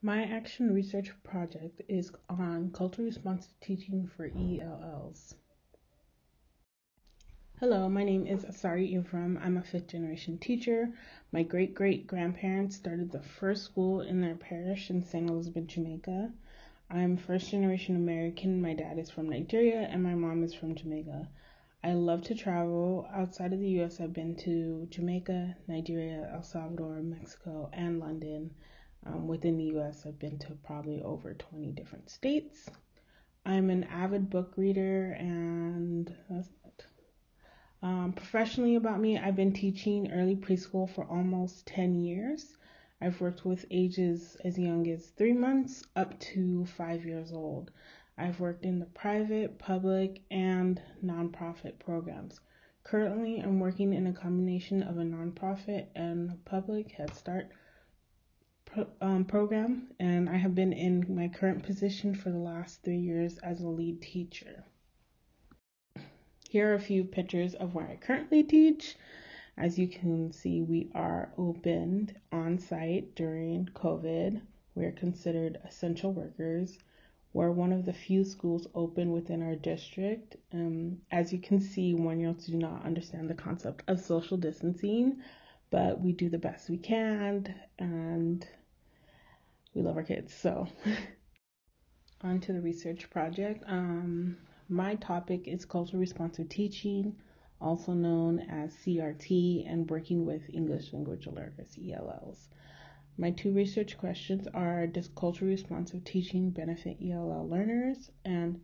My action research project is on cultural responsive teaching for ELLs. Hello, my name is Asari Ephraim. I'm a fifth generation teacher. My great great grandparents started the first school in their parish in St. Elizabeth, Jamaica. I'm first generation American. My dad is from Nigeria and my mom is from Jamaica. I love to travel. Outside of the US, I've been to Jamaica, Nigeria, El Salvador, Mexico, and London. Um, within the US, I've been to probably over 20 different states. I'm an avid book reader, and that's it. Um, professionally, about me, I've been teaching early preschool for almost 10 years. I've worked with ages as young as three months up to five years old. I've worked in the private, public, and nonprofit programs. Currently, I'm working in a combination of a nonprofit and public Head Start um, program, and I have been in my current position for the last three years as a lead teacher. Here are a few pictures of where I currently teach. As you can see, we are opened on site during COVID. We're considered essential workers. We're one of the few schools open within our district. Um, as you can see, one year olds do not understand the concept of social distancing, but we do the best we can and we love our kids. So, on to the research project. Um, my topic is cultural responsive teaching, also known as CRT, and working with English language learners, ELLs. My two research questions are Does culturally responsive teaching benefit ELL learners? And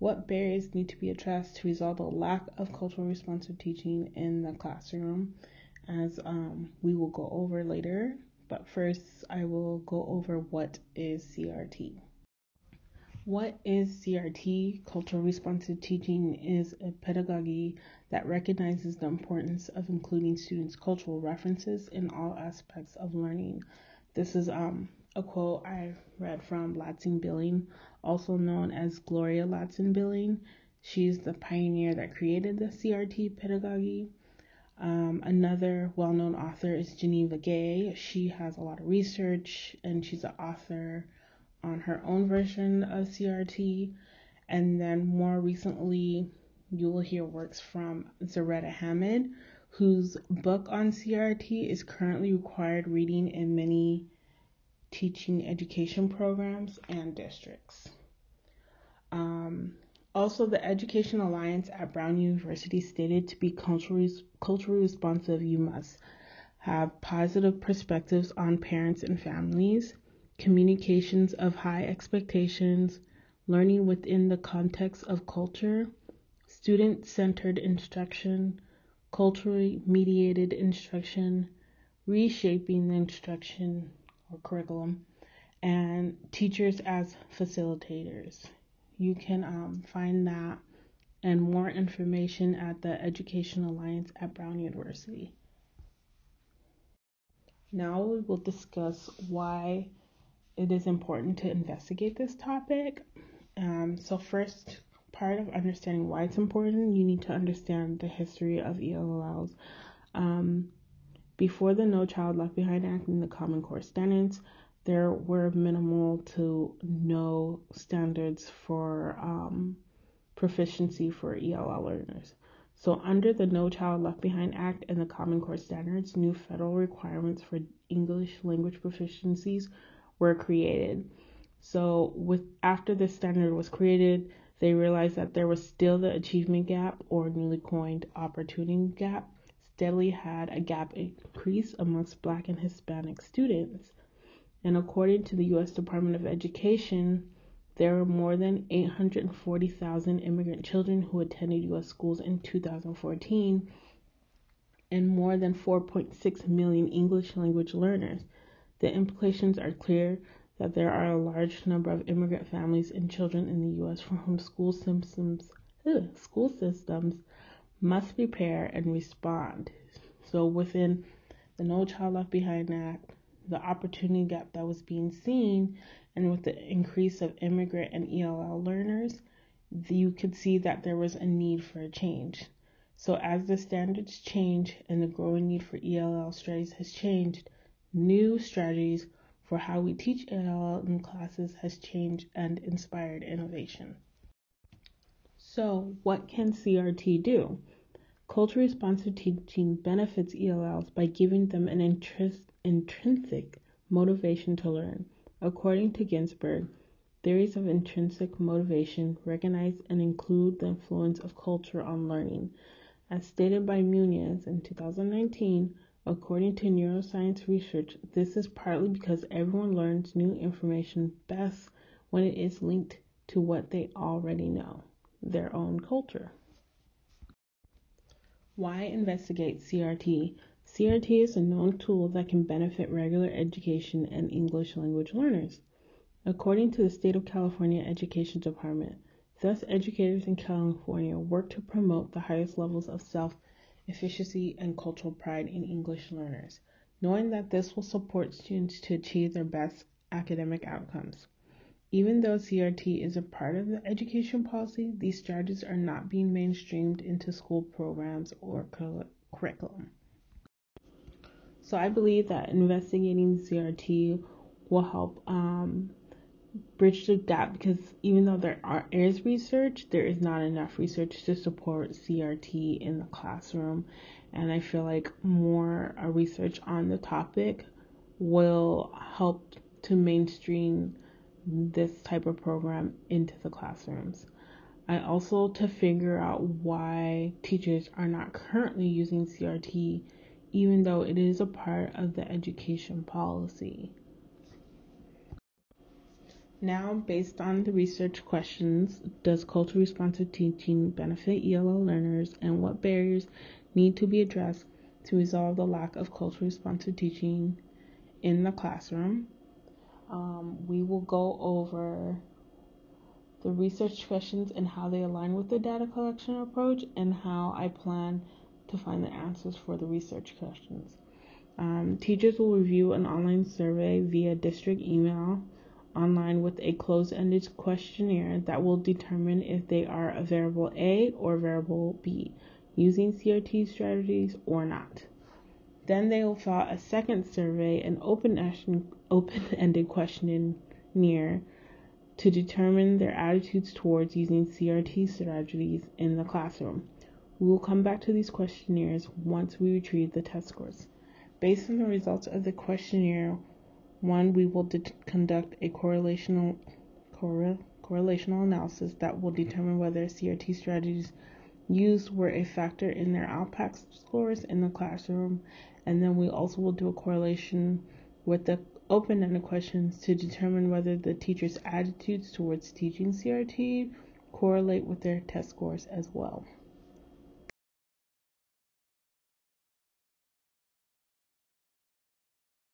what barriers need to be addressed to resolve the lack of culturally responsive teaching in the classroom, as um, we will go over later. But first, I will go over what is CRT. What is CRT? Cultural responsive teaching is a pedagogy that recognizes the importance of including students' cultural references in all aspects of learning. This is um, a quote I read from Ladson Billing, also known as Gloria Ladson Billing. She's the pioneer that created the CRT pedagogy. Um, another well known author is Geneva Gay. She has a lot of research and she's an author on her own version of CRT. And then more recently, you will hear works from Zaretta Hammond, whose book on CRT is currently required reading in many teaching education programs and districts. Um, also, the Education Alliance at Brown University stated to be culturally, culturally responsive, you must have positive perspectives on parents and families, communications of high expectations, learning within the context of culture, student centered instruction, culturally mediated instruction, reshaping the instruction or curriculum, and teachers as facilitators. You can um, find that and more information at the Education Alliance at Brown University. Now we will discuss why it is important to investigate this topic. Um, so, first, part of understanding why it's important, you need to understand the history of ELLs. Um, before the No Child Left Behind Act and the Common Core standards, there were minimal to no standards for um, proficiency for ELL learners. So, under the No Child Left Behind Act and the Common Core standards, new federal requirements for English language proficiencies were created. So, with after this standard was created, they realized that there was still the achievement gap or newly coined opportunity gap steadily had a gap increase amongst black and Hispanic students. And according to the US Department of Education, there were more than 840,000 immigrant children who attended US schools in 2014 and more than 4.6 million English language learners. The implications are clear that there are a large number of immigrant families and children in the US for whom school systems ugh, school systems must prepare and respond. So within the No Child Left Behind Act, the opportunity gap that was being seen, and with the increase of immigrant and ELL learners, you could see that there was a need for a change. So as the standards change and the growing need for ELL strategies has changed, new strategies for how we teach ELL in classes has changed and inspired innovation. So, what can CRT do? Culture responsive teaching benefits ELLs by giving them an interest, intrinsic motivation to learn. According to Ginsberg, theories of intrinsic motivation recognize and include the influence of culture on learning. As stated by Muniz in 2019, According to neuroscience research, this is partly because everyone learns new information best when it is linked to what they already know, their own culture. Why investigate CRT? CRT is a known tool that can benefit regular education and English language learners. According to the State of California Education Department, thus educators in California work to promote the highest levels of self efficiency, and cultural pride in English learners, knowing that this will support students to achieve their best academic outcomes. Even though CRT is a part of the education policy, these strategies are not being mainstreamed into school programs or curriculum. So I believe that investigating CRT will help um, bridge the gap because even though there are, is research, there is not enough research to support CRT in the classroom. And I feel like more uh, research on the topic will help to mainstream this type of program into the classrooms. I also to figure out why teachers are not currently using CRT even though it is a part of the education policy. Now, based on the research questions, does culture responsive teaching benefit ELL learners and what barriers need to be addressed to resolve the lack of culture responsive teaching in the classroom? Um, we will go over the research questions and how they align with the data collection approach and how I plan to find the answers for the research questions. Um, teachers will review an online survey via district email online with a closed-ended questionnaire that will determine if they are a variable A or variable B, using CRT strategies or not. Then they will fill out a second survey, an open open-ended questionnaire to determine their attitudes towards using CRT strategies in the classroom. We will come back to these questionnaires once we retrieve the test scores. Based on the results of the questionnaire, one, we will de- conduct a correlational correlational analysis that will determine whether CRT strategies used were a factor in their ELPAC scores in the classroom, and then we also will do a correlation with the open-ended questions to determine whether the teacher's attitudes towards teaching CRT correlate with their test scores as well.